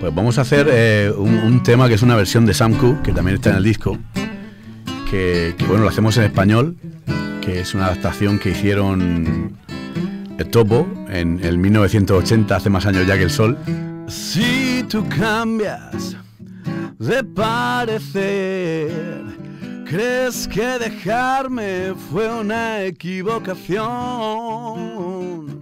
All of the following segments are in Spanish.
Pues vamos a hacer eh, un, tema que es una versión de Sam Cooke, que también está en el disco, que, que, bueno, lo hacemos en español, que es una adaptación que hicieron el Topo en el 1980, hace más años ya que el sol. Si tú cambias de parecer, crees que dejarme fue una equivocación.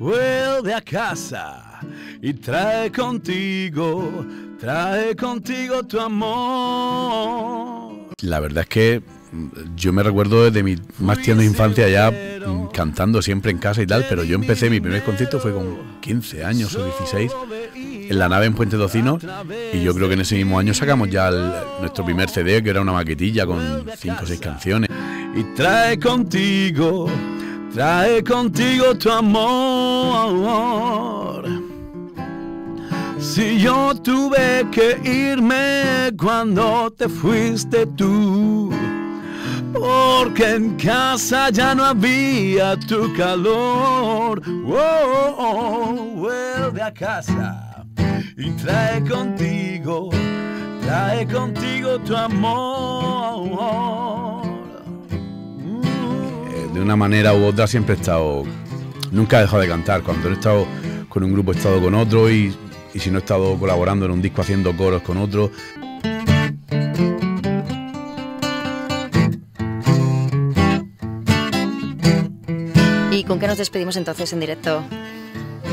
Vuelve a casa y trae contigo, trae contigo tu amor. La verdad es que mm, yo me recuerdo desde mi más tierna infancia ya mm, cantando siempre en casa y tal, pero yo empecé, mi primer concierto fue con 15 años o 16 en la nave en Puente Docino y yo creo que en ese mismo año sacamos ya nuestro primer CD que era una maquetilla con 5 o 6 canciones. Y trae contigo, trae contigo tu amor. Si yo tuve que irme cuando te fuiste tú, porque en casa ya no había tu calor. Oh, vuelve a casa y trae contigo, trae contigo tu amor. Eh, De una manera u otra siempre he estado, nunca he dejado de cantar. Cuando he estado con un grupo he estado con otro y, y si no he estado colaborando en un disco haciendo coros con otro. ¿Y con qué nos despedimos entonces en directo?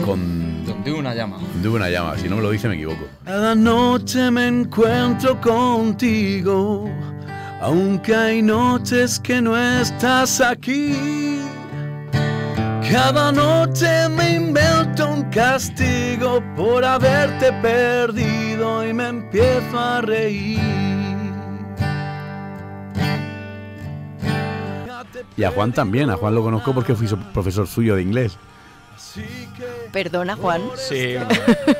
Con Donde una llama. de una llama, si no me lo dice me equivoco. Cada noche me encuentro contigo, aunque hay noches que no estás aquí. Cada noche me invento un castigo por haberte perdido y me empiezo a reír. Y a Juan también, a Juan lo conozco porque fui profesor suyo de inglés. Perdona, Juan. Sí,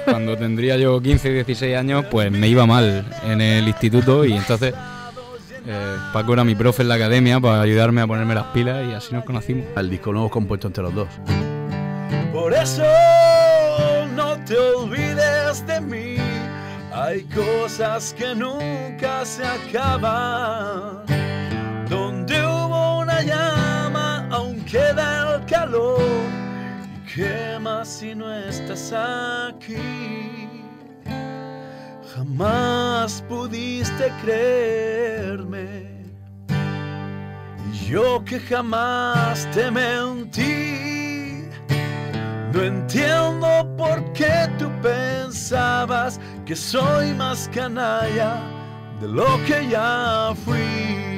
cuando tendría yo 15, 16 años, pues me iba mal en el instituto y entonces eh, Paco era mi profe en la academia para ayudarme a ponerme las pilas y así nos conocimos. El disco nuevo es compuesto entre los dos. Por eso no te olvides de mí. Hay cosas que nunca se acaban. Donde hubo una llama, aún queda el calor. Y quema si no estás aquí. Jamás pudiste creerme. Yo que jamás te mentí. No entiendo por qué tú pensabas que soy más canalla de lo que ya fui.